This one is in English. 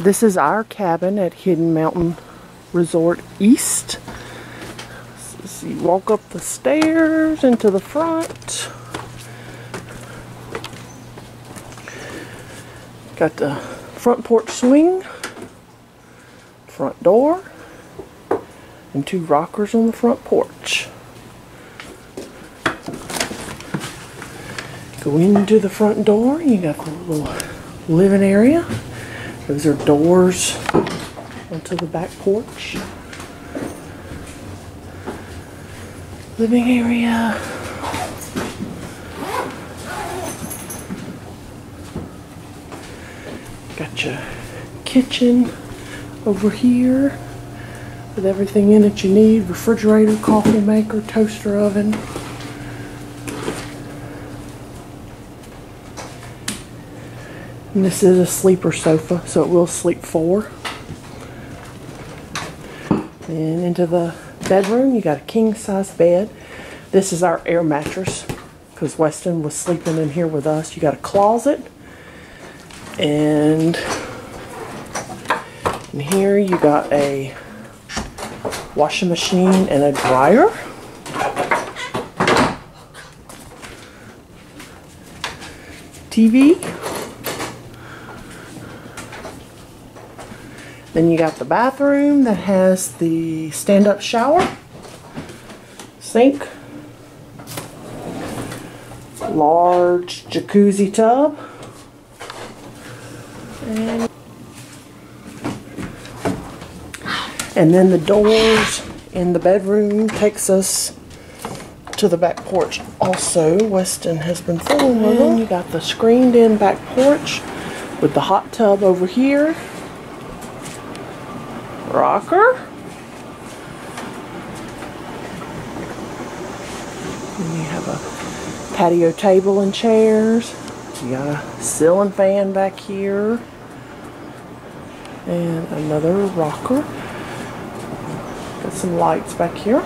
This is our cabin at Hidden Mountain Resort East. So you walk up the stairs into the front. Got the front porch swing, front door, and two rockers on the front porch. Go into the front door, you got the little living area. Those are doors onto the back porch. Living area. Got your kitchen over here with everything in it you need. Refrigerator, coffee maker, toaster oven. And this is a sleeper sofa, so it will sleep four. And into the bedroom, you got a king size bed. This is our air mattress because Weston was sleeping in here with us. You got a closet. And in here you got a washing machine and a dryer. TV. Then you got the bathroom that has the stand-up shower, sink, large jacuzzi tub, and, and then the doors in the bedroom takes us to the back porch. Also, Weston has been filming with them. Mm-hmm. You got the screened in back porch with the hot tub over here rocker. And you have a patio table and chairs. You got a ceiling fan back here. And another rocker. Got some lights back here.